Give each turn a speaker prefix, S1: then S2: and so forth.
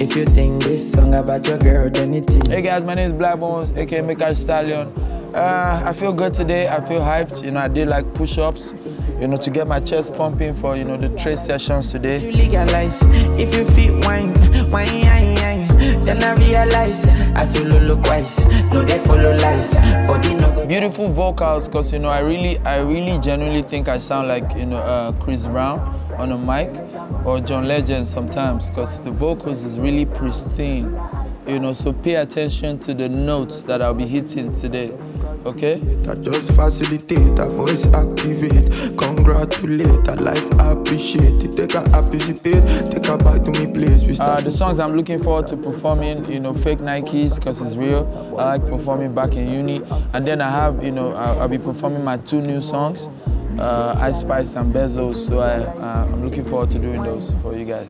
S1: If you think this song about your girl, then it is.
S2: Hey guys, my name is Blaqbonez, aka Mika Stallion. Uh, I feel good today. I feel hyped. You know, I did like push-ups, you know, to get my chest pumping for you know the Trace sessions today.
S1: You legalize if you feel wine, wine, wine, wine.
S2: Beautiful vocals, cause you know I really, I really genuinely think I sound like you know uh, Chris Brown on a mic or John Legend sometimes, cause the vocals is really pristine. You know, so pay attention to the notes that I'll be hitting today. Okay?
S3: I just facilitate, a voice activate. Congratulate, a life appreciate it. Take a participate, take a back to me place. We
S2: Uh, the songs I'm looking forward to performing, you know, fake Nikes because it's real. I like performing back in uni, and then I have, you know, I'll, I'll be performing my two new songs, uh, Ice Spice and Bezos. So I, uh, I'm looking forward to doing those for you guys.